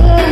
Yeah.